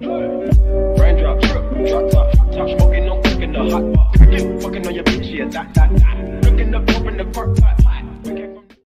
Raindrop, drip, drop top, top smoking, no cooking the hot pot. Fucking on your bitch, yeah, that, that, that. Looking up, open the park, pot.